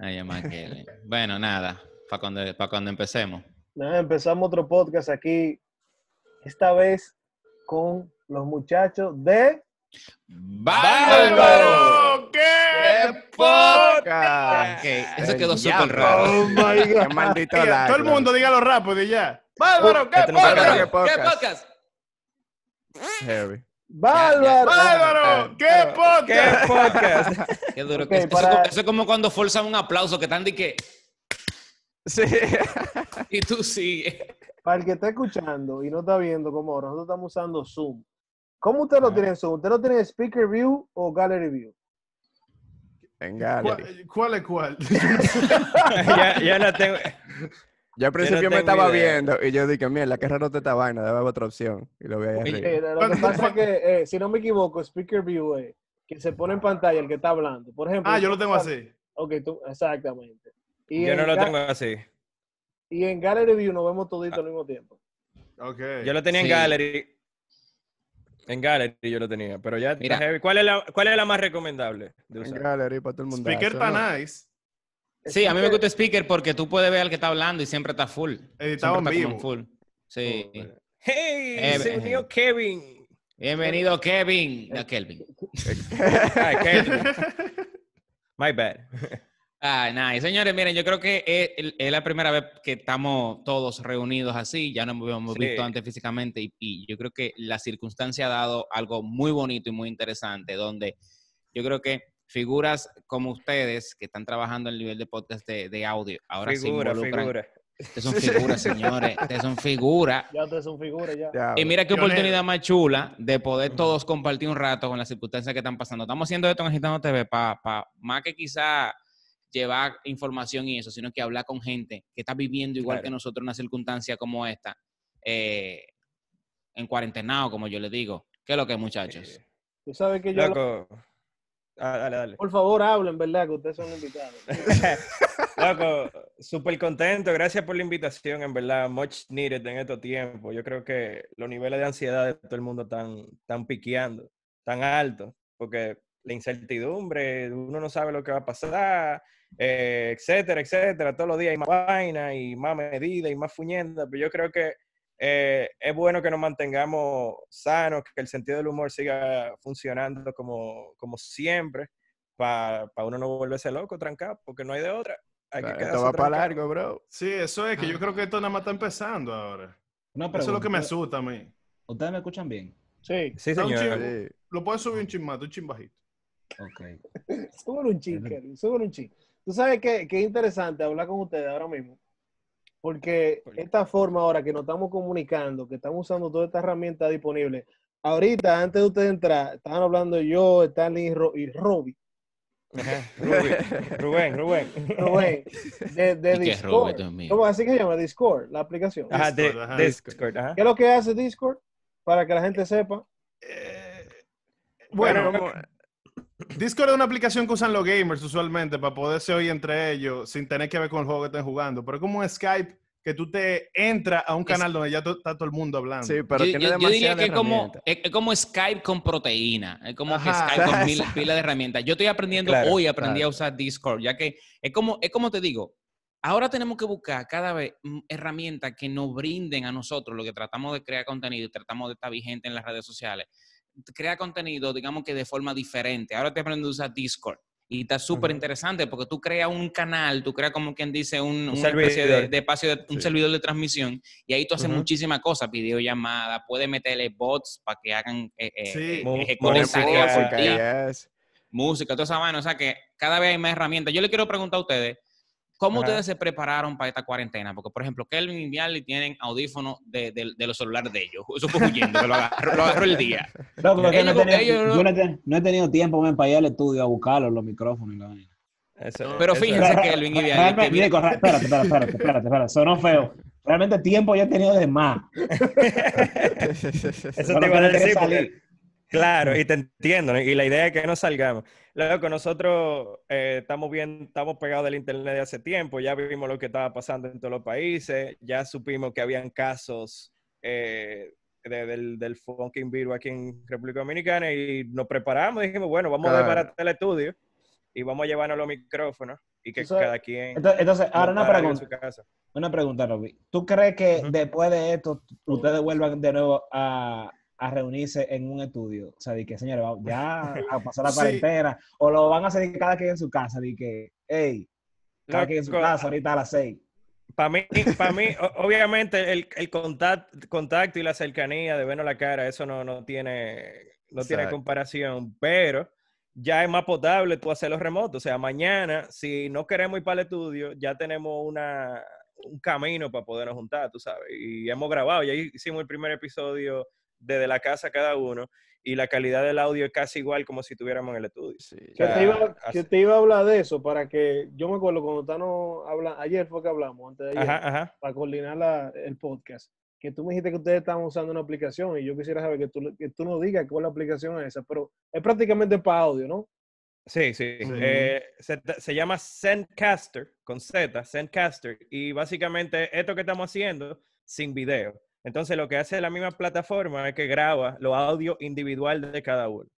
Ay. Bueno, nada, para cuando, para cuando empecemos. Nada, empezamos otro podcast aquí, esta vez con los muchachos de... ¡Bárbaro! ¿Qué podcast! Eso quedó súper raro. Oh my Qué God. maldito lag, todo el mundo dígalo rápido y ya. ¡Bárbaro! ¿Qué Este sabe podcast? qué ¿Qué podcast. podcast? Heavy. ¡Bárbaro! ¡Bárbaro! ¿Qué ¿Qué podcast? podcast? Qué duro. Ok, que- eso, para- eso es como cuando forzan un aplauso que están de que... Sí. Y tú sigues. Para el que está escuchando y no está viendo como ahora, nosotros estamos usando Zoom. ¿Cómo usted lo Ah. tiene en Zoom? ¿Usted lo tiene en Speaker View o Gallery View? En gallery. ¿Cuál, ¿Cuál es cuál? ya, ya no tengo. Yo al principio me estaba idea. viendo y yo dije, mierda, qué raro está esta vaina, debe haber otra opción. Y lo Oye, arriba. Eh, lo que pasa es que, eh, si no me equivoco, Speaker View es que se pone en pantalla el que está hablando. Por ejemplo, Ah, yo lo tengo así. Ok, tú, exactamente. Y Yo no lo tengo así. Y en Gallery View nos vemos toditos al mismo tiempo. Ok. Yo lo tenía Sí. en Gallery. En Gallery yo lo tenía, pero ya Mira. heavy. ¿Cuál es la, cuál es la más recomendable de En gallery para todo el mundo. Speaker está nice. Sí, a mí me gusta Speaker porque tú puedes ver al que está hablando y siempre está full. Editado en vivo. full. Sí. ¡Hey! Eh, se eh. Kevin. Bienvenido, Kevin. No, Kelvin. Ay. My bad. Ah, nada. Y señores, miren, yo creo que es, es la primera vez que estamos todos reunidos así. Ya nos hemos Sí. visto antes físicamente y, y yo creo que la circunstancia ha dado algo muy bonito y muy interesante, donde yo creo que figuras como ustedes que están trabajando en el nivel de podcast de, de audio, ahora figura, se involucran. figura. Ustedes son figuras, señores. Ustedes son figuras. Ya ustedes son figuras ya. Ya, Y mira qué oportunidad más chula de poder todos compartir un rato con las circunstancias que están pasando. Estamos haciendo esto en Agitando TV para más que quizá llevar información y eso, sino que hablar con gente que está viviendo igual Claro. que nosotros una circunstancia como esta, eh, en cuarentenado, como yo les digo. ¿Qué es lo que es, muchachos? Tú sabes que yo... Loco. Ah, dale, dale. Por favor, hablen, ¿verdad? Que ustedes son invitados. Loco, súper contento. Gracias por la invitación, en verdad. Much needed en estos tiempos. Yo creo que los niveles de ansiedad de todo el mundo están, están piqueando, tan altos, porque la incertidumbre, uno no sabe lo que va a pasar, eh, etcétera, etcétera. Todos los días hay más vaina y más medidas y más fuñenda, pero yo creo que eh, es bueno que nos mantengamos sanos, que el sentido del humor siga funcionando como, como siempre, para uno no volverse loco, trancado, porque no hay de otra. Hay que Esto va para largo, bro. Sí, eso es que yo creo que esto nada más está empezando ahora. Una Eso es lo que me asusta a mí. ¿Ustedes me escuchan bien? Sí. Sí, señor. Sí. Lo puedes subir un chin más, un chin bajito. Ok. Súbele un chin, Kelvin, súbele un chin. Tú sabes que, que es interesante hablar con ustedes ahora mismo, porque esta forma ahora que nos estamos comunicando, que estamos usando toda esta herramienta disponible, ahorita, antes de ustedes entrar, estaban hablando yo, Stanley y, Ro- y Robbie. Rubén, Rubén, Rubén. De, de ¿Y qué es Robbie, Discord. Dios mío? ¿Cómo así que se llama? Discord, la aplicación. Ajá, de, Discord, ajá. Discord, ajá. ¿Qué es lo que hace Discord? Para que la gente sepa. Eh, bueno, como- Discord es una aplicación que usan los gamers usualmente para poderse oír entre ellos sin tener que ver con el juego que estén jugando. Pero es como un Skype que tú te entras a un canal donde ya está todo el mundo hablando. Sí, pero yo, tiene yo- yo diría que es como, es, como Skype con proteína. Es como que Ajá. Skype con pila, pila de herramientas. Yo estoy aprendiendo, Claro, hoy aprendí claro. a usar Discord, ya que es como, es como te digo, ahora tenemos que buscar cada vez mm, herramientas que nos brinden a nosotros lo que tratamos de crear contenido y tratamos de estar vigente en las redes sociales. Crea contenido, digamos que de forma diferente. Ahora te aprendiendo a usar Discord. Y está súper interesante porque tú creas un canal, tú creas como quien dice un, de, de espacio, de, un Sí. servidor de transmisión y ahí tú haces Ujú. muchísimas cosas, videollamadas, puedes meterle bots para que hagan eh, eh, Sí. eh, música, música, ti, yes. música, toda esa vaina. O sea que cada vez hay más herramientas. Yo le quiero preguntar a ustedes, ¿cómo Ajá. ustedes se prepararon para esta cuarentena? Porque, por ejemplo, Kelvin y Viali tienen audífonos de, de- de los celulares de ellos. Eso fue huyendo, que lo agarró, lo agarró el día. No, he Ellos- tenido, ellos no- yo no, he ten- no he tenido tiempo men, para ir al estudio a buscarlos, los micrófonos y la vaina. Eso- Pero eso- fíjense Kelvin y que re- espérate, espérate, espérate, espérate, espérate, sonó feo. Realmente tiempo ya he tenido de más. Eso te iba que a decir. porque- salir. Claro, y te entiendo, ¿no? y la idea es que no salgamos. Luego, nosotros eh, estamos bien, estamos pegados del internet de hace tiempo, ya vimos lo que estaba pasando en todos los países, ya supimos que habían casos eh, de- del, del fucking virus aquí en República Dominicana y nos preparamos, dijimos, bueno, vamos a desbaratar el estudio y vamos a llevarnos los micrófonos y que cada quien... Entonces, ahora una pregunta. su casa. Una pregunta, Robbie. ¿Tú crees que después de esto ustedes vuelvan de nuevo a, a reunirse en un estudio? O sea, de que, señores, ya a pasar la Sí. cuarentena. ¿O lo van a hacer cada quien en su casa? De que, hey, cada quien en su casa ahorita a las seis. Para mí, para mí, obviamente, el, el contact- contacto y la cercanía de vernos la cara, eso no, no tiene, no tiene comparación, pero ya es más potable tú hacerlo remoto. O sea, mañana, si no queremos ir para el estudio, ya tenemos una, un camino para podernos juntar, tú sabes. Y hemos grabado, ya hicimos el primer episodio desde la casa cada uno, y la calidad del audio es casi igual como si estuviéramos en el estudio. Sí. Que sea, te, iba, así- que te iba a hablar de eso para que yo me acuerdo cuando Tano habla, ayer fue que hablamos, antes de ayer, Ajá, ajá. para coordinar la- el podcast, que tú me dijiste que ustedes estaban usando una aplicación y yo quisiera saber que tú, que tú nos digas cuál es la aplicación esa, pero es prácticamente para audio, ¿no? Sí, sí. Sí. eh, se, se llama Zencaster, con Z, Zencaster. Y básicamente esto que estamos haciendo sin video. Entonces lo que hace la misma plataforma es que graba los audios individual de cada uno.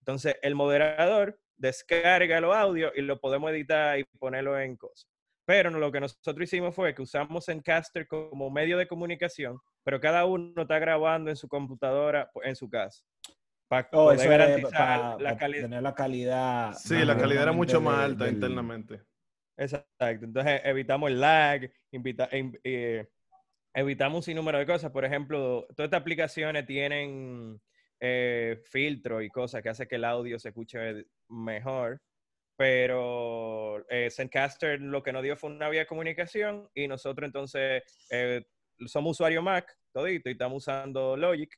Entonces el moderador descarga los audios y lo podemos editar y ponerlo en cosas. Pero lo que nosotros hicimos fue que usamos Zencaster como medio de comunicación, pero cada uno está grabando en su computadora en su casa. Para Oh, poder garantizar para la calidad. tener la calidad. Sí, la calidad era mucho más alta del- internamente. Exacto. Entonces evitamos el lag, invita- eh, evitamos un sinnúmero de cosas. Por ejemplo, todas estas aplicaciones tienen eh, filtros y cosas que hacen que el audio se escuche mejor. Pero eh, lo que nos dio fue una vía de comunicación y nosotros entonces eh, somos usuario Mac, todito, y estamos usando Logic.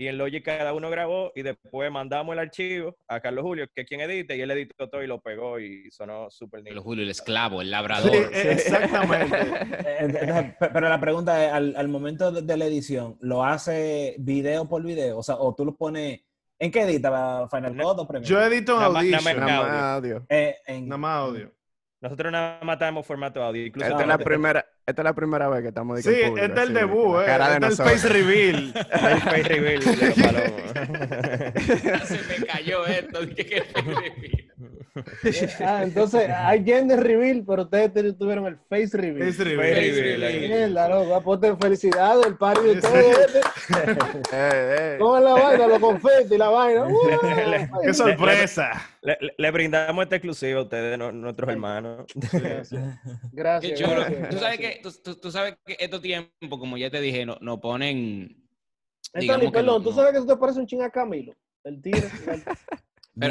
Y en Logic cada uno grabó y después mandamos el archivo a Carlos Julio, que es quien edita, y él editó todo y lo pegó y sonó súper Pero nítido. Julio, el esclavo, el labrador. exactamente. Entonces, pero la pregunta es, al, al momento de, de la edición, ¿lo hace video por video? O sea, o tú lo pones... ¿En qué edita? ¿Final Cut o Premiere? Yo edito en Nada más- Audition, Nada audio. más audio. Eh, en- nada más audio. Nosotros nada más tenemos formato audio. Incluso Esta es, la primera, esta es la primera vez que estamos de que Sí, este es el debut, eh. cara de Este es el face reveal. el face reveal de los palomos. Se me cayó esto. dije que Ah, entonces hay gender reveal, pero ustedes te- tuvieron el face reveal. Face Face reveal. reveal ahí. Mierda, loco, aporten felicidades, el party de Sí, ustedes. este. Eh, eh. Coman la vaina, los confetis, la vaina. ¡Uah! ¡Qué sorpresa! Le, le- le brindamos esta exclusiva a ustedes, no- nuestros hermanos. Gracias. Qué Gracias. chulo. gracias, Tú sabes gracias. que, tú, tú- sabes que estos tiempos, como ya te dije, no, no ponen. Que perdón, no- tú sabes que tú te pareces un ching a Camilo. El tigre. Pero,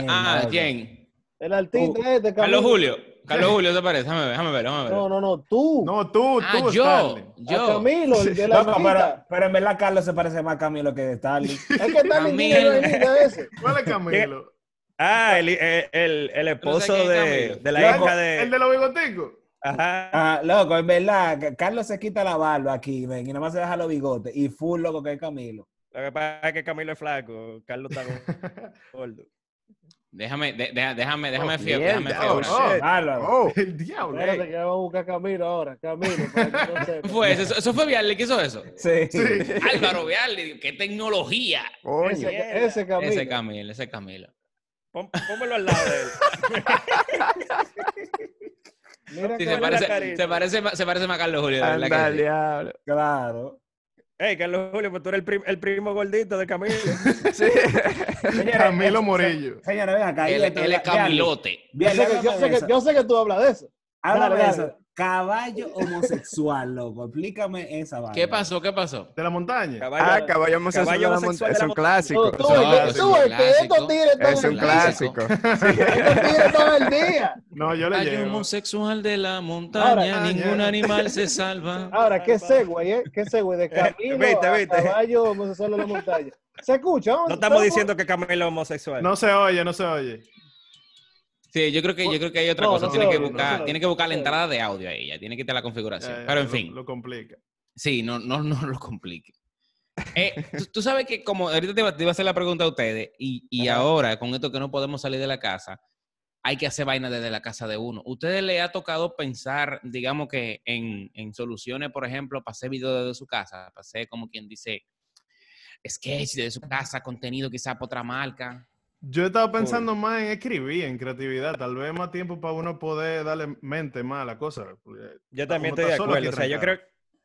Bien, ah. ¿quién? El artista este, Camilo. Carlos Julio. Carlos Julio, ¿te parece? Déjame ver, déjame ver, déjame ver. No, no, no, tú. No, tú, ah, tú, yo. Stanley. A Yo. Camilo, el de la Loco, pero, pero en verdad Carlos se parece más a Camilo que Starling. Es que está Camilo. el vainita ese. ¿Cuál es Camilo? Ah, el, el, el, el esposo de, de la ¿El- hija ¿El de... de los bigoticos? Ajá. Ah, loco, en verdad, que Carlos se quita la barba aquí, ven, y nada más se deja los bigotes. Y full loco que es Camilo. Lo que pasa es que Camilo es flaco, Carlos está gordo. Déjame, de- déjame, déjame, Oh, déjame fiebre. Oh. Bárbaro. Oh, El diablo. Espérate que vamos a buscar Camilo ahora. Camilo, para que no sepa. ¿Qué fue eso? ¿Eso fue Vialli que hizo eso? Sí. Sí. Álvaro Vialli, qué tecnología. coño. Ese, ese Camilo. Ese Camilo, ese Camilo. Pónmelo al lado de él. Mira Sí, se parece, se parece, más- se parece más a Carlos Julio. Anda, diablo. Claro. Hey, Carlos Julio, pues tú eres el, prim- el primo gordito de Camilo. Sí. Camilo eh, Morillo. Señores, ven acá. Él, es Camilote. Yo sé, que, sé yo sé que tú hablas de eso. Háblame Dale, de eso. Caballo homosexual, loco. Explícame esa vaina. ¿Qué pasó? ¿Qué pasó? ¿De la montaña? Caballo- Ah, caballo homosexual de caballo la homosexual Es un clásico. Tú, tú, un es que estos clásico. tigres Es un clásico. Estos tigres todo el día. No, yo le Hay llevo. homosexual de la montaña, Ahora- ningún Ah, animal se salva. Ahora, qué segue, ¿eh? Qué segue de Camilo Viste, a viste. caballo homosexual de la montaña. ¿Se escucha? No estamos diciendo que Camilo es homosexual. No se oye, no se oye. Sí, yo creo que, yo creo que hay otra No, cosa. no tiene, que no buscar, tiene que buscar la entrada de audio ahí, ya tiene que estar la configuración. Eh, Pero en lo- fin, Lo complica. sí, no, no, no lo complique. Eh, tú, tú sabes que como ahorita te iba, te iba a hacer la pregunta a ustedes y, y ahora con esto que no podemos salir de la casa, hay que hacer vaina desde la casa de uno. ¿Ustedes le ha tocado pensar, digamos que en, en soluciones, por ejemplo, para hacer video desde su casa, para hacer como quien dice sketch desde su casa, contenido quizá para otra marca? Yo estaba pensando más en escribir, en creatividad. Tal vez más tiempo para uno poder darle mente más a la cosa. Yo también estoy de acuerdo. O sea, yo creo,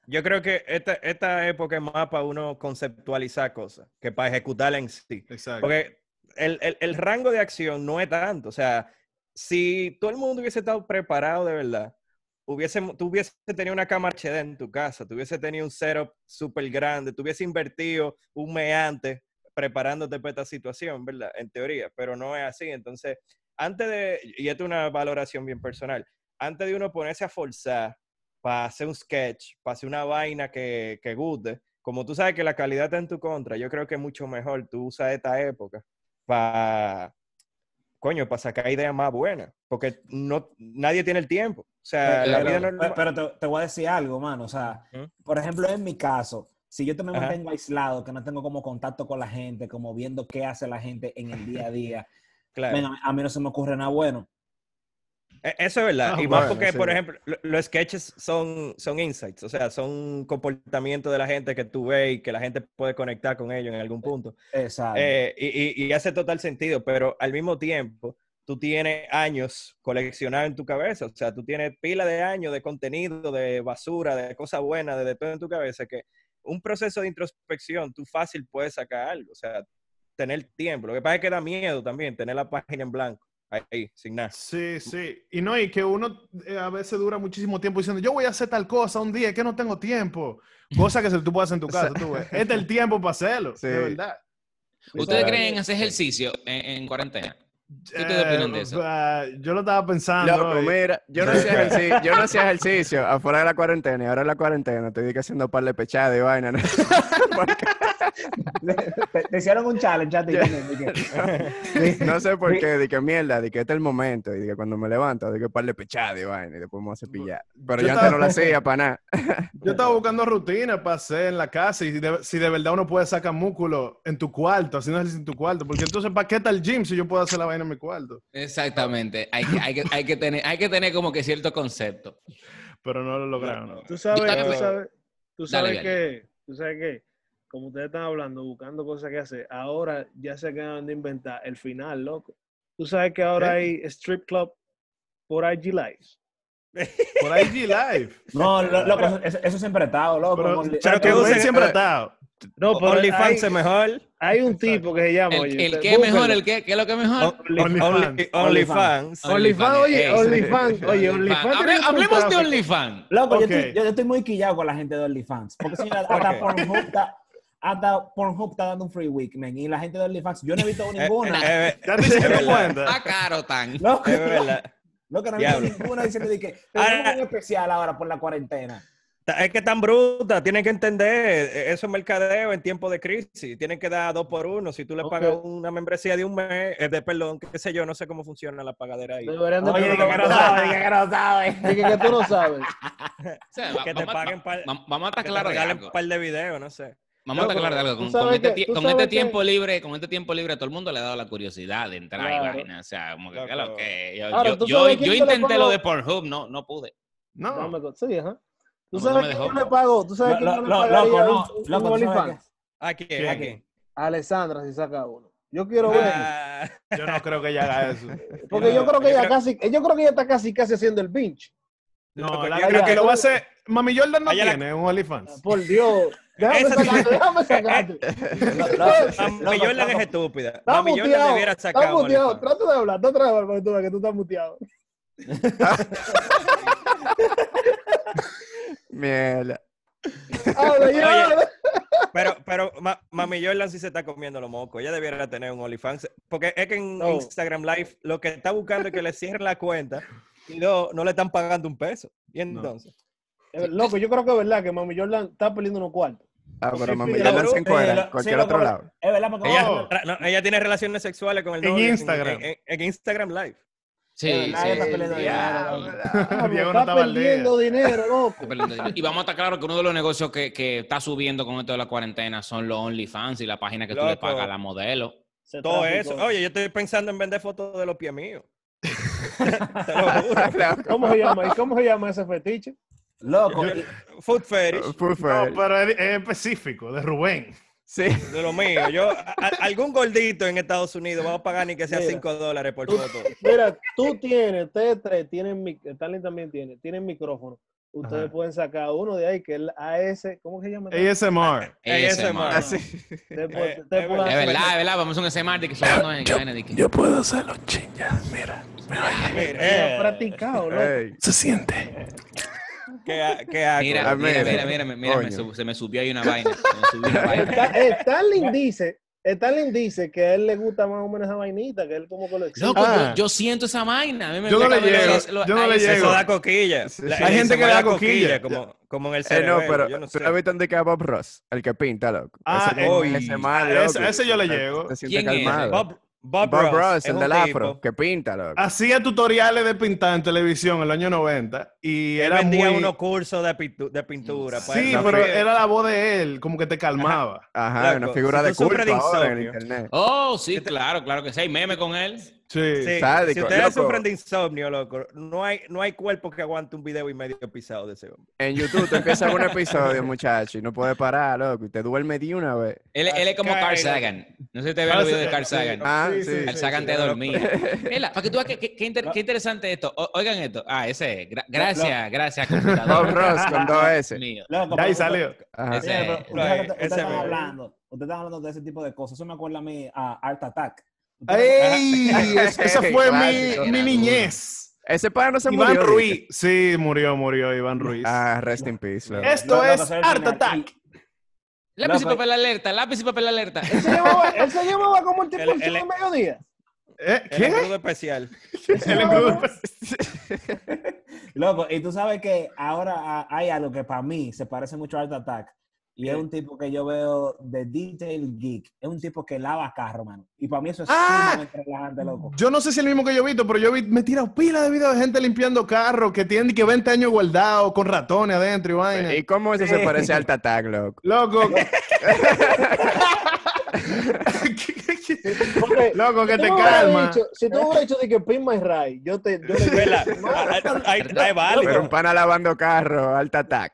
yo creo que esta, esta época es más para uno conceptualizar cosas que para ejecutarla en sí. Exacto. Porque el, el- el rango de acción no es tanto. O sea, si todo el mundo hubiese estado preparado de verdad, hubiese, tú hubiese tenido una cámara HD en tu casa, tú hubiese tenido un setup súper grande, tú hubiese invertido un mes antes preparándote para esta situación, ¿verdad? En teoría, pero no es así. Entonces, antes de, y esto es una valoración bien personal, antes de uno ponerse a forzar para hacer un sketch, para hacer una vaina que, que guste, como tú sabes que la calidad está en tu contra, yo creo que es mucho mejor tú usas esta época para, coño, para sacar ideas más buenas, porque no, nadie tiene el tiempo. O sea, la Pero, vida pero- normal- pero te, te voy a decir algo, mano. O sea, por ejemplo, en mi caso, si yo te me Ajá. mantengo aislado, que no tengo como contacto con la gente, como viendo qué hace la gente en el día a día, claro. a, mí no se me ocurre nada bueno. E- Eso es verdad. Ah, y más bueno, porque, por ejemplo, lo- los sketches son, son insights, o sea, son comportamientos de la gente que tú ves y que la gente puede conectar con ellos en algún punto. Exacto. Eh, y, y- y hace total sentido, pero al mismo tiempo, tú tienes años coleccionados en tu cabeza, o sea, tú tienes pila de años de contenido, de basura, de cosas buenas, de, de todo en tu cabeza, que un proceso de introspección, tú fácil puedes sacar algo, o sea, tener tiempo. Lo que pasa es que da miedo también tener la página en blanco, ahí, sin nada. Sí, sí. Y no, y que uno eh, a veces dura muchísimo tiempo diciendo, yo voy a hacer tal cosa un día, que no tengo tiempo. Cosa que se tú puedes hacer en tu casa, tú. Este es el tiempo para hacerlo, Sí. de verdad. ¿Ustedes creen en hacer ejercicio en, en cuarentena? ¿Qué ustedes opinan de eso? ah, yo lo estaba pensando. Loco, y- mira, yo no, hacía ejercicio, yo no hacía ejercicio afuera de la cuarentena y ahora en la cuarentena estoy que haciendo par de pechadas y vaina. ¿no? Porque te, hicieron un challenge a ti no sé por qué, de que mierda, de que este es el momento y de que cuando me levanto, de que par de pechadas y vaina y después me voy a cepillar. Pero Yo yo antes no lo hacía para nada. Yo estaba buscando rutina para hacer en la casa y de- si de verdad uno puede sacar músculo en tu cuarto, haciendo ejercicio en tu cuarto. Porque entonces, ¿para qué está el gym si yo puedo hacer la vaina en mi cuarto? Exactamente. Hay que, hay que, hay que, tener, hay que tener como que cierto concepto. Pero no lo lograron. ¿no? Tú sabes, tú sabes, tú Dale, sabes que, tú sabes que, como ustedes están hablando, buscando cosas que hacer, ahora ya se acaban de inventar el final, loco. Tú sabes que ahora hay strip club por IG Live. Por IG Live. No, lo- loco, eso, eso- eso siempre ha estado, loco. Pero, Pero que usen- siempre ha estado. No, pero OnlyFans es mejor. hay un tipo que se llama, El, oye, el usted- que es mejor, el que, ¿qué es lo que es mejor? OnlyFans. Only- OnlyFans. OnlyFans, oye, OnlyFans, oye, OnlyFans. Hable- hablemos de. OnlyFans. Loco, yo, estoy, yo estoy muy quillado con la gente de OnlyFans. Porque señora, hasta, ¿Por hasta Pornhub está dando un free week, man. Y la gente de OnlyFans, yo no he visto Eh, ninguna. eh, eh, Ya te Es cuenta. Ah, caro tan. loco, es verdad. loco, no he visto ninguna diciendo que tenemos un especial ahora por la cuarentena. Es que tan bruta, tienen que entender, eh, eso es mercadeo en tiempo de crisis, tienen que dar dos por uno, si tú le Ok. pagas una membresía de un mes, de perdón, qué sé yo, no sé cómo funciona la pagadera ahí. Deberían de Oye, que no que no sabe. Dije que tú no sabes. O sea, va- Que te vamos, paguen va- par- va- vamos a estar Que te de algo. un par de videos, no sé. Vamos a estar de algo. Con, con este, que- con este que- tiempo libre, con este tiempo libre, a todo el mundo le ha dado la curiosidad de entrar y Claro. vaina. O sea, como que, ¿qué es Loco. lo que? Yo, Ahora, yo, ¿tú yo- sabes yo quién intenté lo pago? de Pornhub, no, no pude. No No. me sí, ajá. ¿Tú No, no sabes me que dejó. yo le pago? ¿Tú sabes lo- yo le pagaría loco, no. ¿A quién? ¿Quién? ¿A quién? Alessandra si saca uno. Yo quiero ver. Ah, Yo no creo que ella haga eso. Porque yo no, creo que ella casi, yo creo que ella está casi casi haciendo el binge. No, yo creo que lo va a hacer. Mami Jordan no tiene un OnlyFans. Por Dios. Déjame Esa- sacarte, déjame sacarte. Loco, Jordan es estúpida. Jordan muteado. debiera sacar muteado. Trata de hablar. Trata de hablar para que tú veas que tú estás muteado. Mierda. Habla, ya, Oye. habla. Pero, pero ma- Mami Jordan sí se está comiendo los mocos. Ella debiera tener un OnlyFans. Porque es que en No. Instagram Live lo que está buscando es que le cierren la cuenta y no, no le están pagando un peso. Y entonces. Eh, Loco, yo creo que es verdad que Mami Jordan está perdiendo unos cuartos. Ah, pero Sí, mami Jordan se lo- en cualquier otro lado. Es verdad, porque Ella, Oh. no, ella tiene relaciones sexuales con el En Instagram. En, en- en Instagram Live. Sí, sí. está perdiendo dinero, Diego no está estaba al día. perdiendo dinero, loco. Está perdiendo dinero. Y vamos a estar claros que uno de los negocios que, que está subiendo con esto de la cuarentena son los OnlyFans y la página que tú le pagas a la modelo. Se Todo eso. Oye, yo estoy pensando en vender fotos de los pies míos. Te lo juro. ¿Cómo se llama? ¿Y cómo se llama ese fetiche? Loco, Yo- y- Food fetish. No, fair. pero es, es específico, de Rubén. Sí. de lo mío. Yo, a- algún gordito en Estados Unidos va a pagar ni que sea Mira. 5 dólares por foto. Mira, tú tienes, ustedes tres tienen, Stalin también tiene, tienen micrófono. Ustedes Ajá. pueden sacar uno de ahí que es el AS, ¿cómo se llama? ASMR. ASMR. ASMR. Pueden- es verdad. Es verdad, es vamos a un SMR de que que vaina de que- puedo hacerlo chinga, mira. Mira, Ya eh, practicado, ¿no? Se siente. Qué, a- qué asco. Mira, mira, mira. mira, mira, me sub- se me subió ahí una vaina. Se me subió una vaina. Sta- eh, Stalin dice, Stalin dice que a él le gusta más o menos esa vainita, que él como que lo exige. Loco, Ah. yo, yo siento esa vaina. A mí me Yo no le llego, los- los- yo no le llego. Eso da coquilla. Sí, sí. Hay gente que le da da coquilla. Como, como en el Eh, cerebro. no, pero yo no tú sé. no has visto dónde queda Bob Ross, el que pinta, loco. Ah, ese, eh, ese mal, A ese- loco. a ese yo le llego. Se siente ¿Quién es? calmado. Bob, Bob, Bob Ross, el del afro, que pinta, loco. Hacía tutoriales de pintar en televisión en los años 90 y Él era vendía muy... unos cursos de, pintu- de pintura. para Sí, pero era la voz de él, como que te calmaba. Ajá, Loco, una figura si de culto ahora en internet. Oh, sí, claro, claro que sí. Hay meme con él. Sí. Sí, Sádico, si ustedes loco. sufren de insomnio, loco, no hay, no hay cuerpo que aguante un video y medio pisado de ese hombre. En YouTube tú empiezas un episodio, muchacho, y no puedes parar, loco, y te duerme de una vez. Él, él es como. Carl Sagan. No sé si te ve el Carl video de Sagan, Carl sí. Sagan. Ah, Sí, sí. sí, Carl Sagan te sí, dormía. Mira, para que tú veas qué, qué- qué inter- qué interesante esto. O- oigan esto. Ah, ese es. Gra- gracias, gracias, computador. Bob Ross con dos S. Mío. Loco, Ya ahí salió. Ajá. Ese- ustedes, están hablando, ustedes están hablando de ese tipo de cosas. Eso me acuerda a mí a Art Attack. ¡Ey! Es- Esa fue mi, mi niñez. Ese pana no se Iván murió. Ruiz. Sí, murió, murió Iván Ruiz. Ah, rest in peace, loco. Esto es el Art. Attack. Lápiz y papel alerta, lápiz y papel alerta. Él se llevaba, él se llevaba como el tipo El- el, el- de mediodía. ¿Eh? El ¿Qué? engrudo especial. El engrudo. Loco, y tú sabes que ahora ah, hay algo que para mí se parece mucho a Art Attack. Y es un tipo que yo veo de Detail Geek. Es un tipo que lava carro, mano. Y para mí eso es Ah. sumamente relajante, loco. Yo no sé si es el mismo que yo he visto, pero yo vi, me tira pila de videos de gente limpiando carros que tienen que 20 años guardados con ratones adentro y vaina. ¿Y cómo eso se parece a Art Attack, loco? Loco. Loco, que si te calma. dicho- si tú hubieras dicho de que Pin My Ride, yo te. Yo le válido. Pero un pana lavando carro. Alta Attack,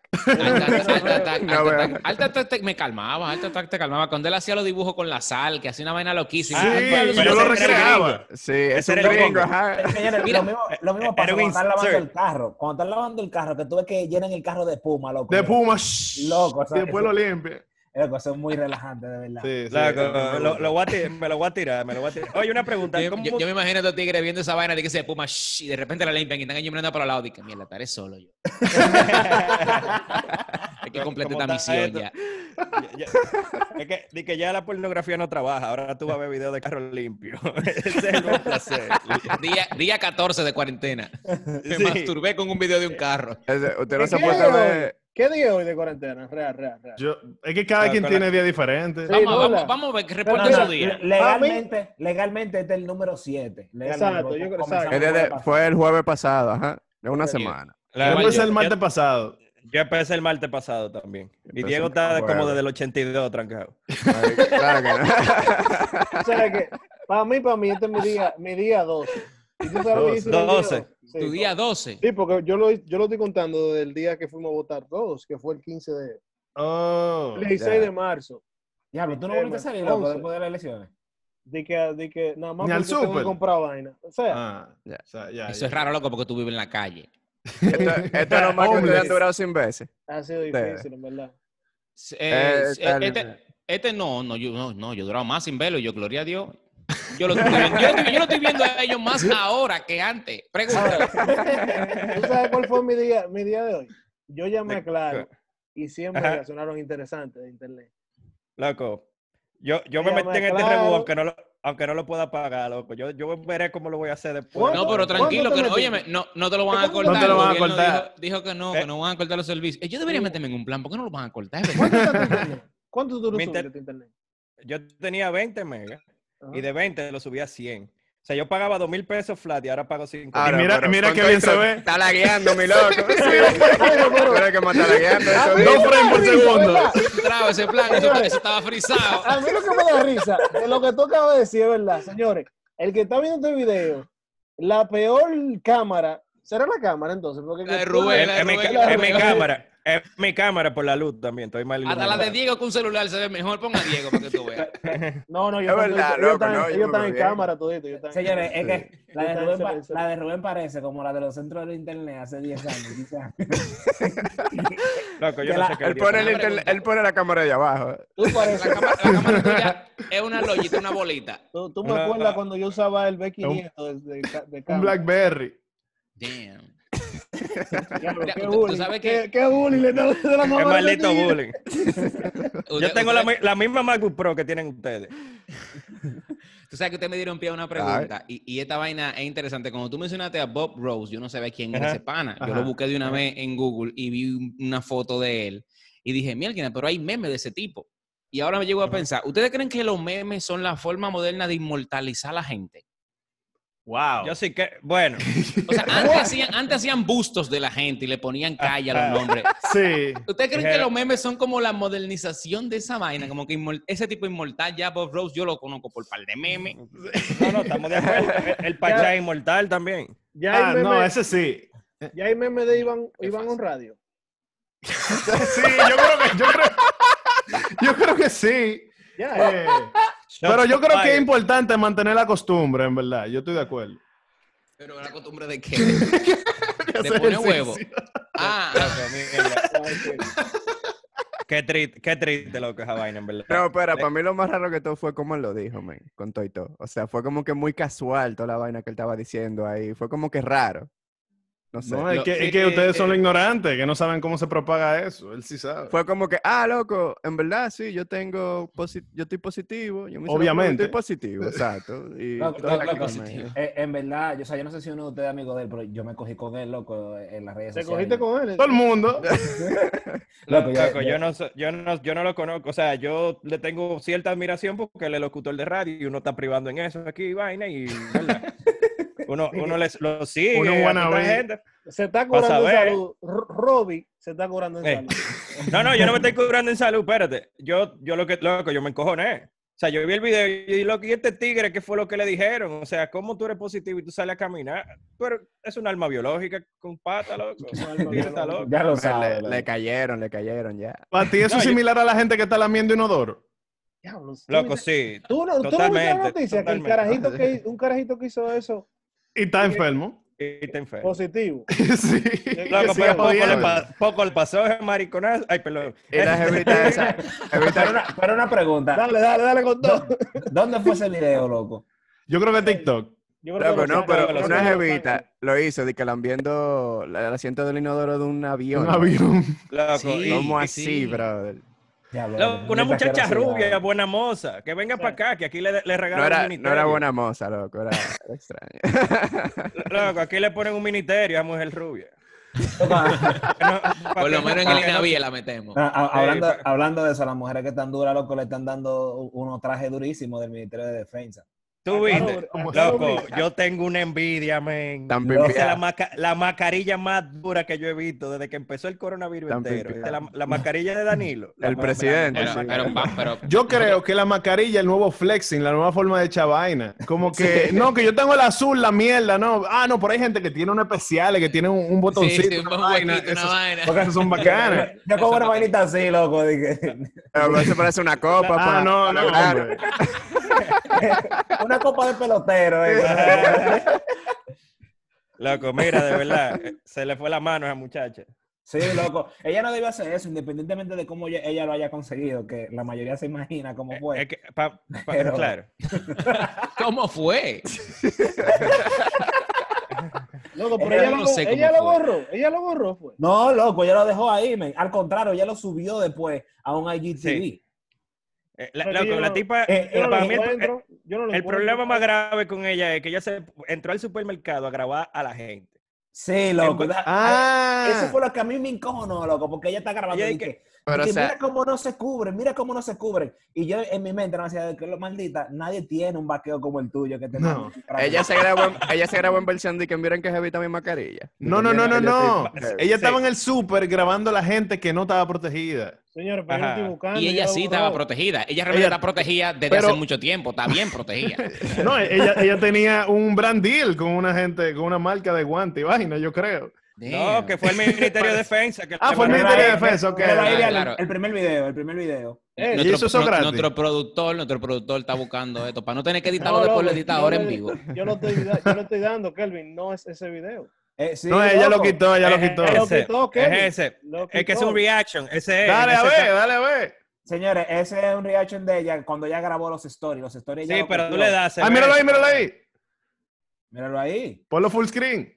Alta Attack, me calmaba, Alta Attack te calmaba. Cuando él hacía los dibujos con la sal, que hacía una vaina loquísima. Sí, pero yo lo recreaba. Sí, es Ese era el gringo, gringo. ajá. Señores, Mira, lo mismo, lo mismo era pasa cuando están lavando el carro. Cuando están lavando el carro, que tú ves que llenan el carro de puma, loco. De Puma. shh, Loco, o sea, y después eso- lo limpia. Loco, es muy relajante, de verdad. Sí, sí, Loco, lo, lo voy a ti- me lo voy a tirar, me lo voy a tirar. Oye, una pregunta. Yo, ¿cómo- yo- yo me imagino a estos tigres viendo esa vaina de que se puma shh, y de repente la limpian y están ellos mirando para los lados y que mierda, estaré solo yo. Hay que completar ¿Cómo esta misión ya. Ya- ya- es que, di que ya la pornografía no trabaja, ahora tú vas a ver videos de carro limpio. Ese es el placer. Día, día 14 de cuarentena. Me Sí. masturbé con un video de un carro. Ese- Usted no ¿Qué se puede ver. ¿Qué día es hoy de cuarentena? Real, real, real. Yo, es que cada Ah, quien tiene días diferentes. Sí, Vamos, vamos, vamos a ver que no, su día. le- legalmente, legalmente este es el número 7. Exacto, yo creo- desde- fue el jueves pasado, ajá. De una Sí. semana. La Yo empecé yo- el martes yo- pasado. Yo empecé el martes pasado también. Y Empecé Diego está jueves. como desde el 82 trancado. Ay, Claro que no. O sea que, para mí, para mí, este es mi día, mi día 12. ¿Y tú sabes lo que hice en el día 12. Sí, Tu día 12. Sí, porque yo lo, yo lo estoy contando del día que fuimos a votar todos, que fue el 15 de... Oh. el 16 ya. de marzo. Diablo, tú no Eh, volviste a salir, loco, después de las elecciones. De que, de que nada más Ni al súper. comprar vaina. O sea, Ah, Ya. o sea, ya, Eso ya. es raro, loco, porque tú vives en la calle. Esto, esto es lo más que han durado 100 veces. ha sido difícil, en verdad. Eh, Eh, eh, este, este no, no, yo no, no, yo he durado más sin verlo y yo, gloria a Dios. Yo lo, estoy viendo, yo, lo estoy, yo lo estoy viendo a ellos más ahora que antes. Pregúntale. ¿Tú sabes cuál fue mi día, mi día de hoy? Yo llamé a Claro y siempre Ajá. sonaron interesantes de internet. Loco, yo, yo me metí en este claro. rebú aunque no lo, aunque no lo pueda pagar, loco. Yo, yo veré cómo lo voy a hacer después. ¿Cuánto- No, pero ¿Cuánto tranquilo, que no, óyeme, no, no te lo van a ¿Cuánto cortar. te lo el van a gobierno cortar? Dijo, dijo que no, Eh. que no van a cortar los servicios. Eh, Yo debería meterme en un plan, ¿por qué no lo van a cortar? ¿Cuánto inter- tu internet? Yo tenía 20 megas Ajá. y de 20 lo subí a 100. O sea, yo pagaba 2 mil pesos flat y ahora pago 5 Ahora, mira- pero mira qué bien se ve. Está lagueando, mi loco. Sí. Pero que me está lagueando. Eso. Dos frames me por segundo. Traba ese plan, eso, eso estaba frisado. A mí lo que me da risa de lo que tú acabas de decir es verdad, señores. El que está viendo este video, la peor cámara ¿Será la cámara entonces? Porque La de Rubén, Es, mi, cámara. Es mi cámara por la luz también. Estoy mal Hasta la de. Diego con un celular se ve mejor. Ponga a Diego para que tú veas. No, no, yo Es verdad, ellos loco, están, no, yo ellos están en bien. cámara todito. Señores, es que la de, Rubén, pa- la de Rubén parece como la de los centros del internet hace 10 años. 15 años. Loco, yo no la- sé qué Él pone, el internet- él pone la cámara de abajo. Tú, pareces- La cámara, la cámara tuya es una lollita, una bolita. tú, tú me acuerdas cuando yo usaba el B500 de, de, de Un. Blackberry. Damn. Mira, qué bullying, sabes qué, que- qué bullying le estamos haciendo a la Qué mamá de maldito bullying. Yo tengo la, misma MacBook Pro que tienen ustedes. Tú sabes que usted me dieron pie a una pregunta y, y esta vaina es interesante. Cuando tú mencionaste a Bob Rose, yo no sabía quién era ese pana. Yo ajá, lo busqué de una ajá. vez en Google y vi un- una foto de él y dije, mierda, pero hay memes de ese tipo. Y ahora me llego a Ajá. pensar, ¿ustedes creen que los memes son la forma moderna de inmortalizar a la gente? Wow. Yo sí que, bueno, O sea, antes hacían, antes hacían bustos de la gente y le ponían calle a los nombres. Sí. ¿Ustedes creen que los memes son como la modernización de esa vaina? Como que ese tipo inmortal, ya Bob Rose, yo lo conozco por par de memes. no, no, estamos de acuerdo. El, el Pachá inmortal también. Ya Ah, meme, no, ese sí. ya hay meme de Iván, Iván on radio. Sí, yo creo que, yo creo, yo creo que sí. Ya, Eh, pero yo creo que es importante mantener la costumbre, en verdad. Yo estoy de acuerdo. Pero la costumbre de qué? De poner huevo. Ah, qué- triste, qué triste loco esa vaina, en verdad. No, espera, para mí lo más raro que todo fue como él lo dijo, man, con todo y todo. O sea, fue como que muy casual toda la vaina que él estaba diciendo ahí. Fue como que raro. No sé. No, es Lo- que, es que ustedes son eh, los ignorantes, que no saben cómo se propaga eso. Él sí sabe. Fue como que, ah, loco, en verdad sí, yo tengo, posi- yo estoy positivo. Yo me Obviamente. Estoy positivo, exacto. Y loco. Eh, en verdad, yo, o sea, yo no sé si uno de ustedes es amigo de él, pero yo me cogí con él, loco, en las redes ¿Te sociales. cogiste con él? Todo el mundo. Loco, yo- Loco, yo- yo no, so- yo, no, yo no lo conozco, o sea, yo le tengo cierta admiración porque él es locutor de radio y uno está privando en eso aquí, vaina, y ¿verdad? uno, uno les, lo sigue, Uno gente. Se está curando en salud. Robbie se está curando en Eh. salud. No, no, yo no me estoy curando en salud, espérate. Yo, yo lo que, loco, yo me encojoné. O sea, yo vi el video y, loco, ¿y este tigre qué fue lo que le dijeron? O sea, ¿cómo tú eres positivo y tú sales a caminar? Tú eres- es un alma biológica con pata, loco. Está ya lo Le, sabes. le cayeron, le cayeron ya. Para ti eso No, es yo- similar a la gente que está lamiendo inodoro. Diablo, ¿tú Loco, sí. ¿Tú no, tú no viste la Totalmente, noticia que el totalmente. carajito que, un carajito que hizo eso Y está enfermo. Y te enfermo. positivo? sí. Loco, pero poco le, pa- poco le pasó ese mariconazo. Ay, perdón. Y la jevita esa, jevita- Pero una, pero una pregunta. Dale, dale, dale con todo. ¿Dónde fue ese video, loco? Yo creo que TikTok. Yo creo Loco, que no, pero una jevita lo hizo, de que la viendo el asiento del inodoro de un avión. Un avión. Loco, Sí. ¿Cómo así, sí. brother? Loco, una muchacha rubia, buena moza, que venga para acá, que aquí le, le No regalan un era, no ministerio. era buena moza, loco, era, era extraño. Loco, aquí le ponen un ministerio a mujer rubia. No- por lo no- menos en el que no- Inavía la metemos. a- a- hablando, pa- hablando de eso, las mujeres que están duras, loco, le están dando unos trajes durísimos del Ministerio de Defensa. Tú viste. Loco, yo tengo una envidia, men. Esa es la, maca- la mascarilla más dura que yo he visto desde que empezó el coronavirus Tan entero. la, la mascarilla de Danilo. El presidente, Pero, sí. pero, pa- pero- Yo creo que la mascarilla, el nuevo flexing, la nueva forma de echar vaina. Como que, no, que yo tengo el azul, la mierda, no. Ah, no, pero hay gente que tiene unos especiales, que tiene un, un sí, botoncito, sí, un una vaina. huequito, una Esos- vaina. Esas son bacanas. Yo como una vainita así, loco. dije, Pero eso parece una copa. Ah, pa- no, no, para-. una copa de pelotero. eh. Loco, mira, de verdad, eh, se le fue la mano a esa muchacha. Sí, loco. Ella no debió hacer eso, independientemente de cómo ella, ella lo haya conseguido, que la mayoría se imagina cómo fue. Es que, pa- pa- Pero- claro. ¿Cómo fue? Loco, pero Ella ella, no lo, sé ella lo fue. borró. Ella lo borró, fue. No, loco, ella lo dejó ahí, men. Al contrario, ella lo subió después a un IGTV. Eh, la- Pero loco, yo la tipa, eh, Yo no para lo mí el- no problema más grave con ella es que ella se entró al supermercado a grabar a la gente. Sí, loco. En- Deja- Ah, Eso fue lo que a mí me encojonó, loco, porque ella está grabando Ella y que, Pero, y que o sea- mira cómo no se cubren, mira cómo no se cubren. Y yo en mi mente no decía que lo maldita, nadie tiene un vaqueo como el tuyo que te No. Ella se grabó, en, ella se grabó en versión de que miren que jevita mi mascarilla. No, no, no, no, Ella no. Ella Sí. estaba en el súper grabando a la gente que no estaba protegida. Señores, pero yo estoy buscando. Y ella sí estaba protegida. Ella realmente Ella- está protegida desde pero- hace mucho tiempo. Está bien protegida. No, ella, ella tenía un brand deal con una gente, con una marca de guante y vaina, yo creo. No, que fue el Ministerio de Defensa. Que Ah, fue el Ministerio de Defensa, ok. claro. El primer video, el primer video. Eh, y eso son gratis. nuestro productor, nuestro productor está buscando esto para no tener que editarlo No, después lo edita yo ahora en vivo. Yo lo estoy, yo lo estoy dando, Kelvin. No es ese video. Eh, sí, No, ella lo quitó, ella lo Es- quitó. es Lo ese, quitó, es ese. Lo Es que es un reaction. Ese es. Dale a ese ver, dale a ver. Señores, ese es un reaction de ella cuando ella grabó los stories. Los stories Sí, pero tú le das. Ah, míralo ahí, míralo ahí. Míralo ahí. Ponlo full screen.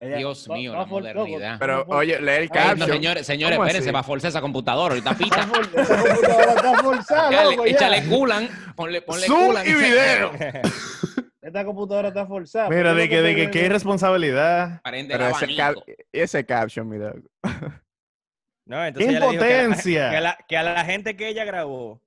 Ella- Dios Va- mío, va la modernidad. Pero, oye, lee el Ey, no, caption. señores, señores, ¿Cómo espérense, va a forzar esa computadora. Ahorita pita. Esa computadora está forzada, échale culan. Ponle, ponle Zoom culan. y video. Esta computadora está forzada. Mira, de que, de que qué irresponsabilidad. Pero ese, cap- caption, mira. No, entonces Impotencia. Que a, la, que a la gente que ella grabó,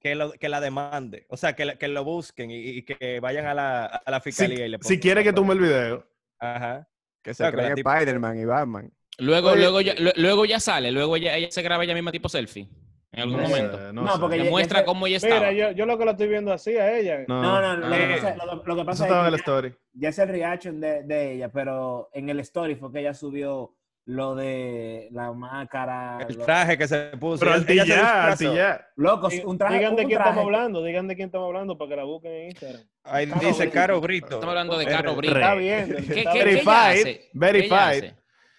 que, lo, que la demande. O sea, que, la- que lo busquen y, y que vayan a la, a la Si, fiscalía y le si pongan quiere que tumbe el video. Ajá. Que se creen tipa- Spider-Man y Batman. Luego, Oye, luego, ya, lu- luego ya sale, luego ya, ella se graba ella misma tipo selfie. En algún No sé, momento. No, No, porque muestra cómo ella estaba. Mira, yo, yo lo que lo estoy viendo así a ella. No, No, no, lo, que Ah. pasa, lo, lo que Eso pasa es el que story. ya, ya es el reaction de, de ella, pero en el story fue que ella subió lo de la máscara. El lo- traje que se puso. Pero Ella- al ella se ya, ya. Locos, Digan un traje. digan de quién traje estamos que- hablando, digan de quién estamos hablando para que la busquen en Instagram. Ahí Caro dice Brito. Caro Brito. Estamos hablando de. Caro Brito. Está bien. ¿Qué, qué, Verified, verified.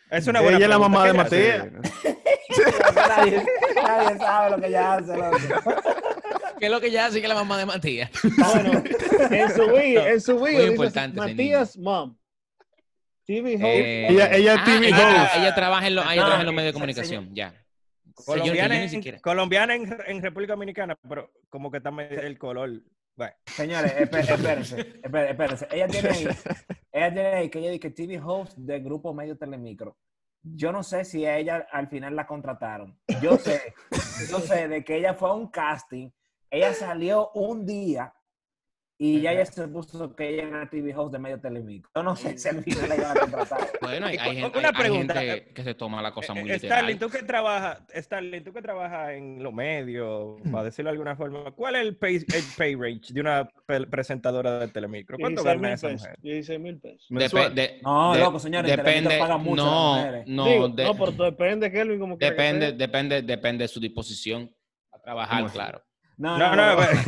Es una buena Ella es la mamá de. Matías. nadie, nadie sabe lo que ella hace, loco. ¿Qué es lo que ella hace que la mamá de Matías? Bueno, en su bio, en su bio Muy dice importante Matías Mom. TV host. Eh, Ella- ella es ah, TV ella, host. ella trabaja en, los- ah, ella No, trabaja en los medios de comunicación, ya. Colombiana, en, siquiera- colombiana en, en República Dominicana, pero como que está medio el color. Bueno, Señores, espé- espérense, espé- espérense. Ella tiene ahí, ella tiene ahí que ella dice que TV host del grupo Medio Telemicro. Yo no sé si a ella al final la contrataron. Yo sé, yo sé de que ella fue a un casting, ella salió un día y ya ella se puso que ella era TV host de Medio Telemicro. Yo no sé si al final la iban a contratar. Bueno, hay, gente, una hay- hay pregunta, gente que se toma la cosa muy Eh, literal. Starling, tú que trabajas, Starling, tú que trabajas en los medios, para decirlo de alguna forma, ¿cuál es el pay, el pay range de una presentadora de Telemicro? ¿Cuánto 16 gana esa mujer? 16 mil pesos. Depe- de- No, de- loco, señores, en Telemicro Depende, pagan mucho no, mujeres. no, Digo, de- no, pero depende, Kelvin, como que depende, depende, depende de su disposición a trabajar, claro. No, No, no, no, no,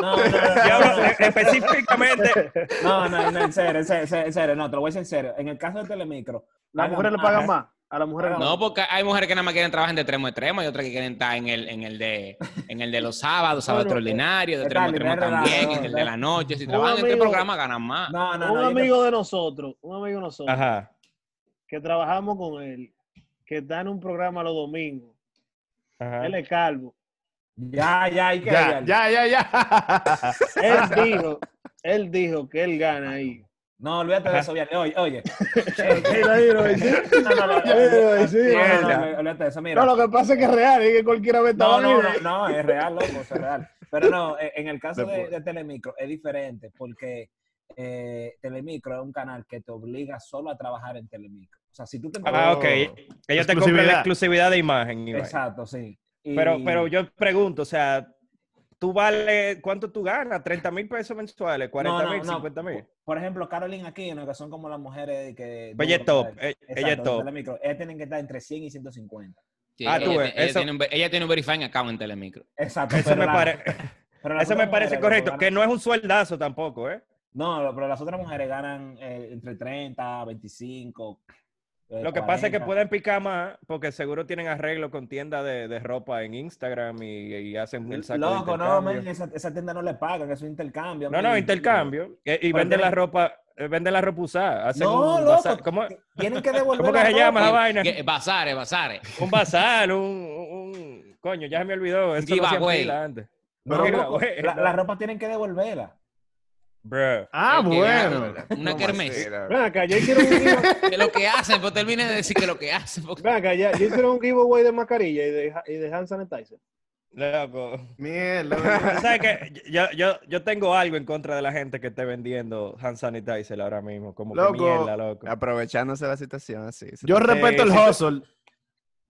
no, no, no, yo hablo no. e- específicamente, No, no, no, en serio, en serio, en serio, no, te lo voy a decir en serio. En el caso de Telemicro, Las mujeres le más. pagan más. A las mujeres No, porque hay mujeres que nada más quieren trabajar de extremo a extremo y otras que quieren estar en el, en el de en el de los sábados, sábado extraordinario, de ¿qué extremo a extremo también, en el de la noche. Si trabajan en este programa ganan más. No, no, no. un amigo de nosotros, un amigo de nosotros, ajá, que trabajamos con él, que está en un programa los domingos. ajá. Él es calvo. Ya, ya, hay que Ya, ya, ya, ya. Él dijo, él dijo que él gana ahí. No, olvídate de eso, bien. Oye, oye. Mira, mira. No, no, olvídate de eso, mira. No, lo que pasa es que es real, es que cualquiera ve No, no, no, no, es real, loco, es real. Pero no, eh, en el caso de, de Telemicro es diferente porque eh, Telemicro es un canal que te obliga solo a trabajar en Telemicro. O sea, si tú te... Ah, ok. Ella te compra la Exclusividad. de imagen. vaina. Exacto, sí. Y- Pero, pero yo pregunto, o sea, ¿tú vale cuánto tú ganas? ¿30 mil pesos mensuales? ¿40 No, no, mil? no. ¿50 mil? Por ejemplo, Caroline aquí, ¿no? que son como las mujeres que... Ella es top, eh, ella es top. Telemicro. Ellas tienen que estar entre 100 y 150. Sí, Ah, tú ella, ves, ella eso- tiene un, ella tiene un verifying account en Telemicro. Exacto. Eso me, la- pare- eso me parece mujeres, correcto, loco, que no es un sueldazo tampoco, ¿eh? No, pero las otras mujeres ganan eh, entre 30, 25. Lo que pasa es que 40. pueden picar más porque seguro tienen arreglo con tiendas de, de ropa en Instagram y, y hacen el saco de Loco, no, man, esa, esa tienda no le pagan, es intercambio. No, no, intercambio. Eh, Y Pero venden la ropa, eh, venden la ropa usada. Hacen No, un loco. bazar- ¿Cómo, Tienen que devolver cómo que la se llama esa ropa. vaina? Bazares, bazares. Un bazar, un, un- Coño, ya se me olvidó. Eso pila antes. No, Un loco, la, no. la ropa tienen que devolverla. Bruh. Ah, bueno. Una ¿Cómo kermés. Ven acá, ya hicieron un give- Que lo que hacen, pues termine de decir que lo que hacen. porque- ven acá, ya, ya hicieron un giveaway de mascarilla y de, y de hand sanitizer. Loco. Mierda. ¿Sabes que yo, yo, yo tengo algo en contra de la gente que esté vendiendo hand sanitizer ahora mismo. Como Loco. que mierda, loco. Aprovechándose la situación así. Yo respeto el hustle.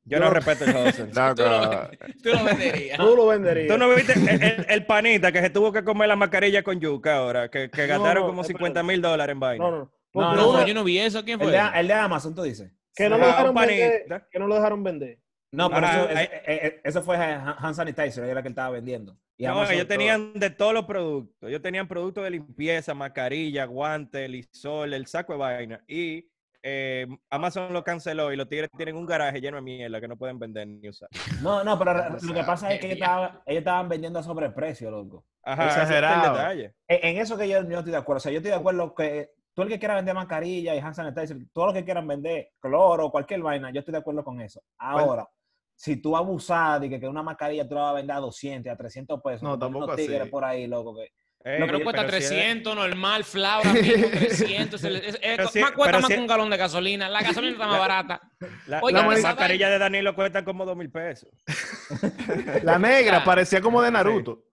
Yo no Yo- respeto el hustle. Tú lo, Loco. tú lo venderías. Tú lo venderías. ¿Tú no viste el, el- el panita que se tuvo que comer la mascarilla con yuca ahora? Que, que No, gastaron no, como espérate. 50 mil dólares en vaina. No, no, no. No, no, No, yo no vi eso. ¿Quién El fue? de, el de Amazon, tú dices. que no lo Ah, dejaron un vender. Que no lo dejaron vender. No, pero Ajá, eso, ahí- eso- eh, eh, eso fue hand sanitizer, era que él estaba vendiendo. Y No, ellos todo- tenían de todos los productos. Ellos tenían productos de limpieza, mascarilla, guantes, lisol, el saco de vaina. Y eh, Amazon lo canceló y los tigres tienen un garaje lleno de mierda que no pueden vender ni usar. No, no, pero lo que pasa es que ellos ya. estaban, ellos estaban vendiendo a sobreprecio, loco. Ajá, ese es el Exagerado. detalle. En, en eso que yo, no estoy de acuerdo. O sea, yo estoy de acuerdo que tú el que quiera vender mascarilla y hand sanitizer, todo lo que quieran vender, cloro, cualquier vaina, yo estoy de acuerdo con eso. Ahora, si tú abusas de que, que una mascarilla tú la vas a vender a 200, a 300 pesos, No, tampoco unos así. tigres por ahí, loco, que... Ey, No, Pero cuesta pero si es- 300, normal, mismo 300. se le- es- es- Pero si- más cuesta más si- que un galón de gasolina. La gasolina está más barata. La, Oiga, la mascarilla de Danilo cuesta como dos mil pesos. La negra Ah. parecía como de Naruto.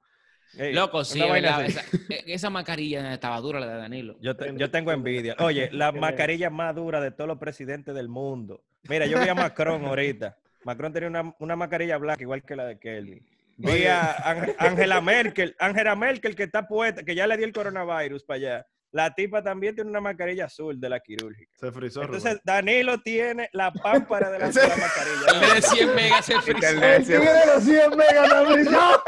Ey, Loco, sí, verdad, esa, e- esa mascarilla estaba dura, la de Danilo. Yo, te- yo tengo envidia. Oye, la mascarilla más dura de todos los presidentes del mundo. Mira, yo vi a Macron ahorita. Macron tenía una, una mascarilla blanca igual que la de Kelly. Vi a Ang- Angela Merkel, Angela Merkel que está puesta, que ya le dio el coronavirus para allá. La tipa también tiene una mascarilla azul de la quirúrgica. Se frizó. Entonces, Danilo tiene la pámpara de la, de la En mascarilla. vez de 100 megas se frizó. El tigre de los 100 megas frizó.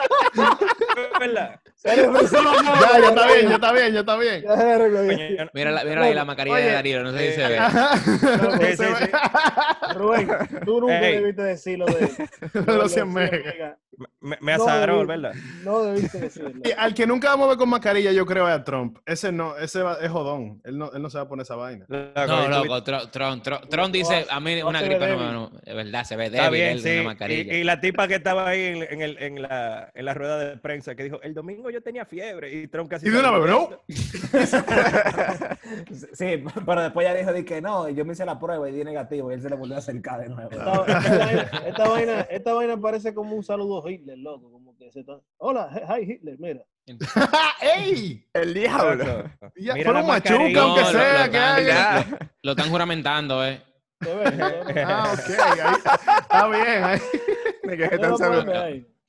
¿Verdad? Se le frizó la mano. Ya, ya está bien, ya está bien, ya está bien. Se. Coño, no- Mira, la, mira ahí la mascarilla de Danilo, no sé si se eh, ve. Sí, se sí, sí. Rubén, tú nunca Ey. debiste decirlo de, De los 100 megas. Me, me No ¿verdad? No debiste decirlo. Y al que nunca vamos a ver con mascarilla, yo creo es a Trump. Ese no, ese va- es jodón. Él no, él no se va a poner esa vaina. No, Loco, Tron, Tron, Tron dice, a mí no una gripa no, débil. no, es verdad, se ve Está débil bien, él sí. una Y, mascarilla. y la tipa que estaba ahí en, en el- en la, en la rueda de prensa que dijo, el domingo yo tenía fiebre y Trump casi... Y de una vez. Sí, pero después ya dijo de que no, yo me hice la prueba y di negativo y él se le volvió a acercar de nuevo. Esta, esta vaina, esta, vaina, esta vaina parece como un saludo a Hitler, loco. Como que se está... Hola, hi Hitler, mira. ¡Ey! El diablo. Ya, mira fueron machuca, aunque No, sea. lo que lo- lo están juramentando, eh. Ah, ok. ahí- está bien. ahí.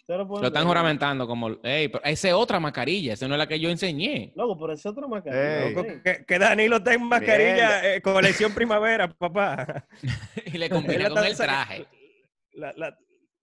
Lo están lo juramentando como, ey, pero esa es otra mascarilla, esa no es la que yo enseñé. Loco, pero es otra mascarilla. Ey. Loco, Ey. que, que Danilo está en mascarilla, eh, colección primavera, papá. y le combina con el traje. La, la-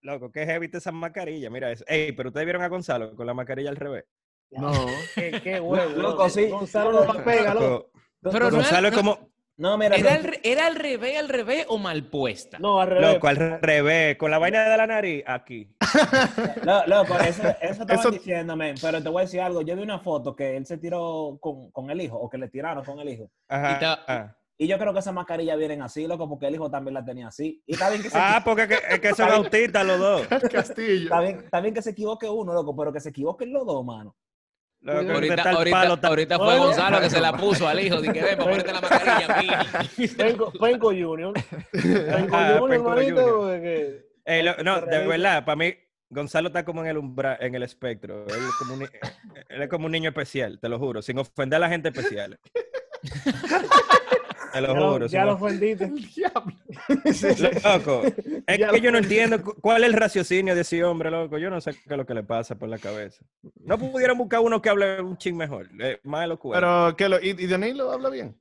loco, qué heavy esa mascarilla. Mira eso. Ey, pero ustedes vieron a Gonzalo con la mascarilla al revés. No. Qué, qué huevo. Loco, sí. Gonzalo no la pega, loco. Loco, Pero no Gonzalo es- es como, No, mira, ¿Era al, re- ¿Era al revés, al revés o mal puesta? No, al revés. loco, al revés, con la vaina de la nariz, aquí. Lo- loco, eso, eso estaban Eso- diciéndome, pero te voy a decir algo. Yo vi una foto que él se tiró con, con el hijo, o que le tiraron con el hijo. Ajá. Y ta- ah. Y yo creo que esas mascarillas vienen así, loco, porque el hijo también la tenía así. Y está bien que se, Ah, porque que- es que son autistas los dos. Castillo. está bien, está bien que se equivoque uno, loco, pero que se equivoquen los dos, mano. Loco, Ahorita, ahorita, palo, ahorita fue. Gonzalo que se la puso al hijo. Dije, ven, ponerte la mascarilla. Penco, Penco Junior. Penco Ah, Junior, Penco hermanito. Porque- Ey, lo- no, de verdad, para mí, Gonzalo está como en el umbral, en el espectro. Él es, como un, él es como un niño especial, te lo juro, sin ofender a la gente especial. Te lo Ya, juro. sin ya lo. Loco, es Ya que lo yo no entiendo cu- cuál es el raciocinio de ese hombre, loco. Yo no sé qué es lo que le pasa por la cabeza. No pudieron buscar uno que hable un ching mejor, eh, más elocuente. Pero, ¿qué lo, y, y Danilo habla bien?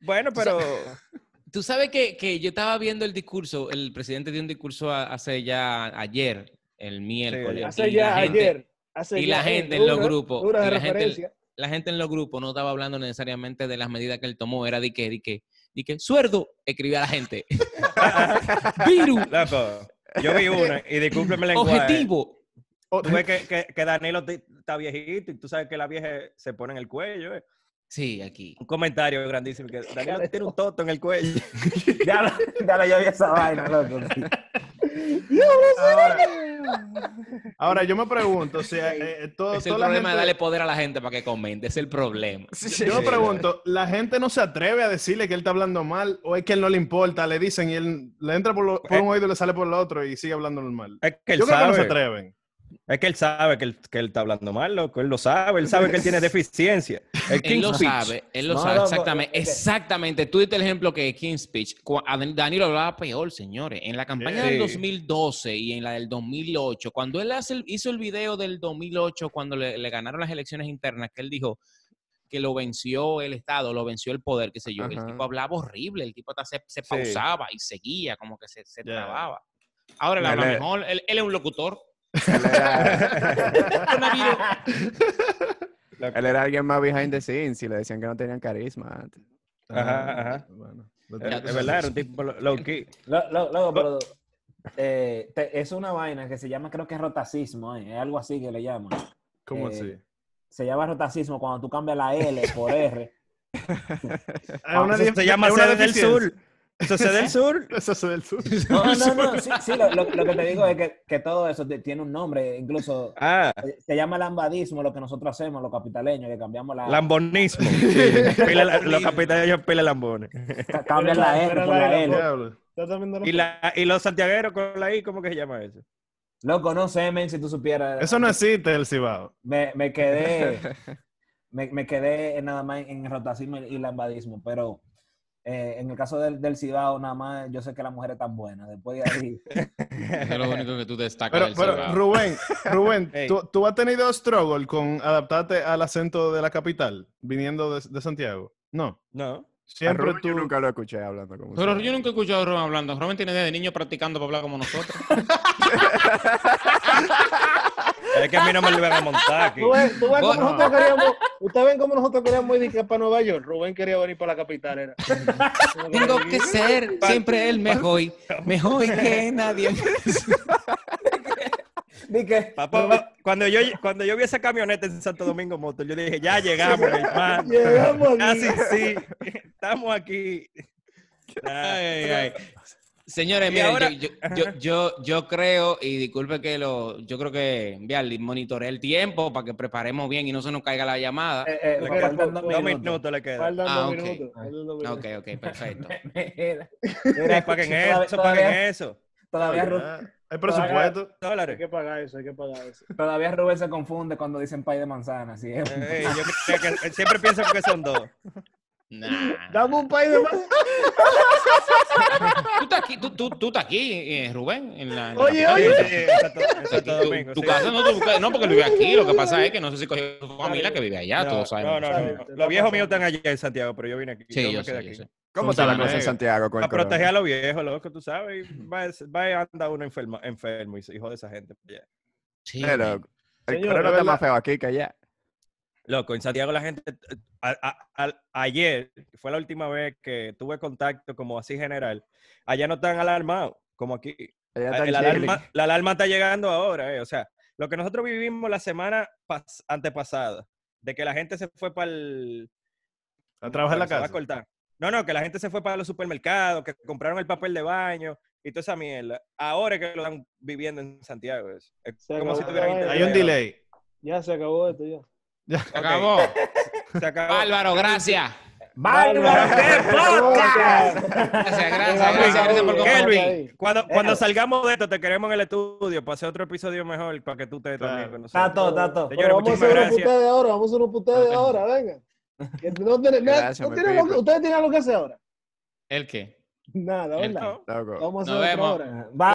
bueno, pero Tú sabes que, que yo estaba viendo el discurso, el presidente dio un discurso hace ya ayer, el miércoles. Hace ya gente- ayer. hace y ya, la gente en los grupos, dura de y la gente-. La gente en los grupos no estaba hablando necesariamente de las medidas que él tomó, era de que, de que, de que, suerdo, escribía la gente. Virus, loco, yo vi una y discúlpeme el lenguaje. objetivo. Tú ves que, que, que Danilo está viejito y tú sabes que la vieja se pone en el cuello. eh. Sí, aquí. Un comentario grandísimo que Danilo tiene un toto en el cuello. Ya, lo- ya lo yo vi esa vaina, loco. Ahora, ahora, yo me pregunto, si eh, eh, todo, Es el toda la problema de darle poder a la gente para que comente, es el problema. Yo me pregunto, ¿la gente no se atreve a decirle que él está hablando mal o es que él no le importa? Le dicen y él le entra por, lo- por un oído y le sale por el otro y sigue hablando normal. Es que él Yo creo que no se sabe. atreven. Es que él sabe que él, que él está hablando mal, loco. Él lo sabe, él sabe que él tiene deficiencia. El Él King's lo Speech. sabe, él lo No, sabe, exactamente, exactamente. Tú diste el ejemplo que King's Speech, a Danilo hablaba peor, señores. En la campaña del Sí. 2012 y en la del 2008, cuando él hace el- hizo el video del 2008, cuando le, le ganaron las elecciones internas, que él dijo que lo venció el Estado, lo venció el poder, qué sé yo. El Ajá. tipo hablaba horrible, el tipo hasta se, se Sí. pausaba y seguía, como que se, se Ya. trababa. Ahora él Él habla es- mejor, él, él es un locutor. Él era, él alguien más behind the scenes y le decían que no tenían carisma antes. Ajá, ajá. Bueno, Es verdad, era un tipo lo- low key. Loco, pero eh, te- es una vaina que se llama, creo que es rotacismo, eh, es algo así que le llaman. ¿Cómo Eh, así? Se llama rotacismo cuando tú cambias la L por R. Ah, una se llama una del sur. Eso se del sur. Eso es del sur. No, no, no, sí, sí, lo, lo- lo que te digo es que, que todo eso tiene un nombre, incluso Ah, eh, se llama lambadismo lo que nosotros hacemos, los capitaleños, que cambiamos la... lambonismo. Pila los capitales pila lambones. ca- cambian la R por la L. Diablo. ¿Estás viendo la Y, la, y los santiagueros con la I, ¿cómo que se llama eso? Loco, no sé, men, si tú supieras. Eso no existe el Cibao. Me, me quedé, me, me quedé nada más en el rotacismo y lambadismo, pero eh, en el caso del, del Cibao, nada más yo sé que la mujer es tan buena. Después de ahí, Eso es lo único que tú destacas Pero, del pero Cibao. Rubén, Rubén, Ey. ¿tú, tú has tenido struggle con adaptarte al acento de la capital, viniendo de, de Santiago? No. No. A Siempre Rubén tú. Yo nunca lo escuché hablando como Pero usted. yo nunca he escuchado a Rubén hablando. Rubén tiene desde niño practicando para hablar como nosotros. Es que a mí no me lo iban a montar aquí. Tú ves, tú ves cómo Bueno. nosotros queríamos, ustedes ven cómo nosotros queríamos ir para Nueva York. Rubén quería venir para la capital, era. Tengo que ser siempre el mejor. Mejor que nadie. di que, Papá, cuando yo, cuando yo vi esa camioneta en Santo Domingo Motor, yo dije, ya llegamos, hermano. Llegamos Ah, aquí. sí. Estamos aquí. Ah, Ay, ay. Señores, miren, ahora- yo, yo, yo, yo, yo creo, y disculpe que lo, yo creo que, Vial, monitoreé el tiempo para que preparemos bien y no se nos caiga la llamada. eh, eh, Le quedan dos dos minutos. le quedan. Faltan Ah, dos ok. minutos. minutos. Ok, ok, perfecto. Mira, paguen todavía- eso, todavía- paguen eso. Todavía, Ah, Hay presupuesto. Hay Dólares. que pagar eso, hay que pagar eso. todavía Rubén se confunde cuando dicen pay de manzana. ¿sí? Yo que- siempre pienso que son dos. Nah. Dame un país de más. Tú estás aquí, tú, tú, tú estás aquí, eh, Rubén. En la, en Oye, oye. Sí, Tu- Domingo. tu sí. casa no, tu- no, porque vive aquí. Lo que pasa es que no sé si cogió su familia que vive allá, No, todos no, sabemos. no, no. te Los viejos míos están allá en Santiago, pero yo vine aquí. Sí, yo yo me quedé sé, yo aquí. sé. ¿Cómo está la cosa en Santiago con A proteger a los viejos, loco, tú sabes. y Va, va a andar uno enfermo, enfermo y hijo de esa gente. pues, ya. Sí, Pero el Señor, corona es está más feo aquí que allá. Loco, en Santiago la gente, eh, a- a- al- ayer fue la última vez que tuve contacto como así general, allá no están alarmados como aquí. Allá alarma, la alarma está llegando ahora, eh, o sea, lo que nosotros vivimos la semana pas- antepasada, de que la gente se fue para el... A trabajar en la va a casa. cortar. No, no, que la gente se fue para los supermercados, que compraron el papel de baño y toda esa mierda. Ahora es que lo están viviendo en Santiago. Es, como si. Hay un delay. Ya se acabó esto ya. Se acabó. Se acabó. Bárbaro, gracias. ¡Bárbaro, qué podcast! Gracias, gracias, gracias, gracias por Kelvin. cuando, cuando salgamos de esto, te queremos en el estudio para hacer otro episodio mejor para que tú estés Claro. también con Está nosotros. todo, está todo. Pero Señores, vamos a hacer unos gracias. puteos ahora, vamos a hacer unos puteos ahora, venga. No tiene- Gracias, no mi tiene lo que- Pipe. ustedes tienen algo que hacer ahora. ¿El qué? Nada, ¿verdad? no. Vamos a Nos hacer otra vemos. hora. Va-